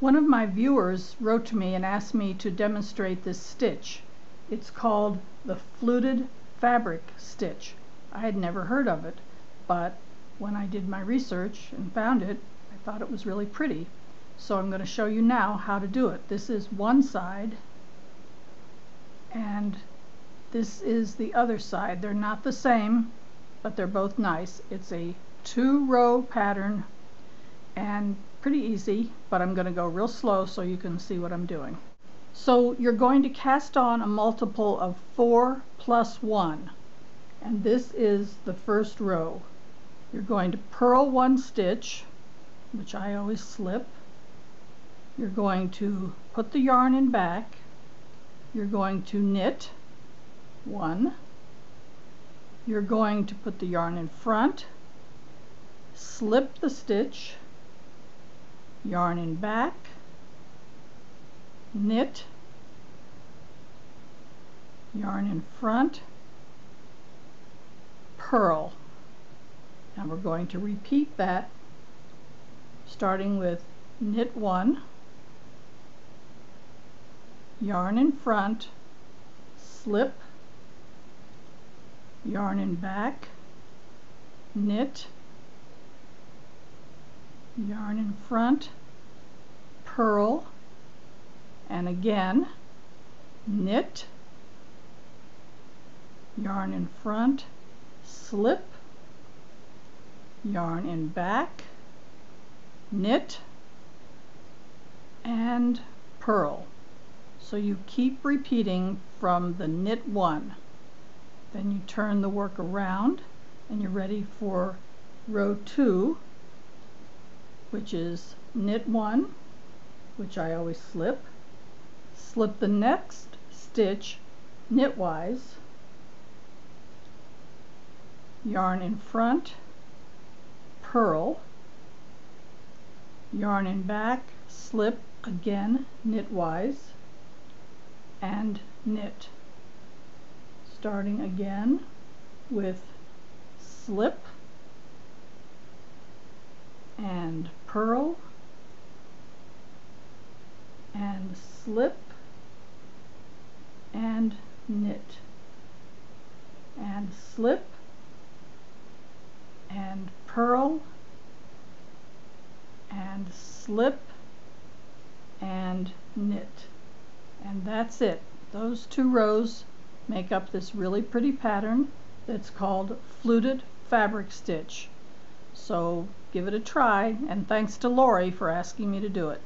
One of my viewers wrote to me and asked me to demonstrate this stitch. It's called the fluted fabric stitch. I had never heard of it, but when I did my research and found it, I thought it was really pretty. So I'm going to show you now how to do it. This is one side and this is the other side. They're not the same, but they're both nice. It's a two row pattern and pretty easy, but I'm going to go real slow so you can see what I'm doing. So you're going to cast on a multiple of 4 plus 1, and this is the first row. You're going to purl one stitch, which I always slip. You're going to put the yarn in back. You're going to knit one. You're going to put the yarn in front, slip the stitch, yarn in back, knit, yarn in front, purl. Now we're going to repeat that starting with knit one, yarn in front, slip, yarn in back, knit, yarn in front, purl, and again knit, yarn in front, slip, yarn in back, knit, and purl. So you keep repeating from the knit one. Then you turn the work around and you're ready for row two which is knit one, which I always slip, slip the next stitch knitwise, yarn in front, purl, yarn in back, slip again knitwise, and knit. Starting again with slip, and purl and slip and knit and slip and purl and slip and knit. And that's it. Those two rows make up this really pretty pattern that's called fluted fabric stitch. So give it a try, and thanks to Lori for asking me to do it.